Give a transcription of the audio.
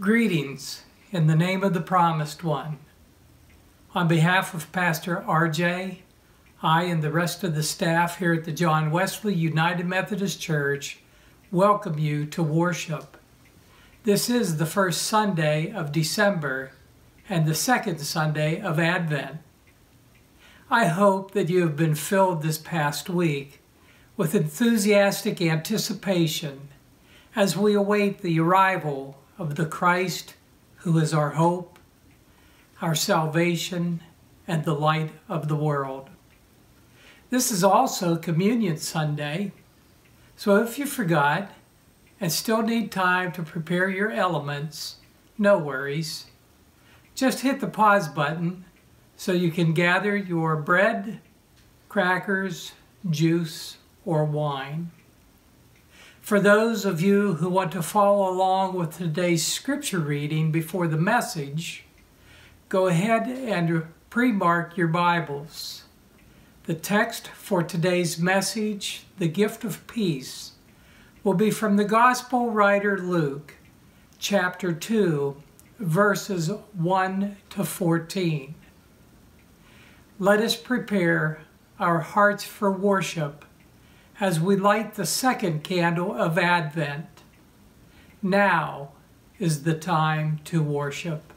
Greetings in the name of the Promised One. On behalf of Pastor RJ, I and the rest of the staff here at the John Wesley United Methodist Church welcome you to worship. This is the first Sunday of December and the second Sunday of Advent. I hope that you have been filled this past week with enthusiastic anticipation as we await the arrival of the Christ who is our hope, our salvation, and the light of the world. This is also Communion Sunday, so if you forgot and still need time to prepare your elements, no worries. Just hit the pause button so you can gather your bread, crackers, juice, or wine. For those of you who want to follow along with today's scripture reading before the message, go ahead and pre-mark your Bibles. The text for today's message, the gift of peace, will be from the Gospel writer Luke, chapter 2, verses 1 to 14. Let us prepare our hearts for worship as we light the second candle of Advent. Now is the time to worship.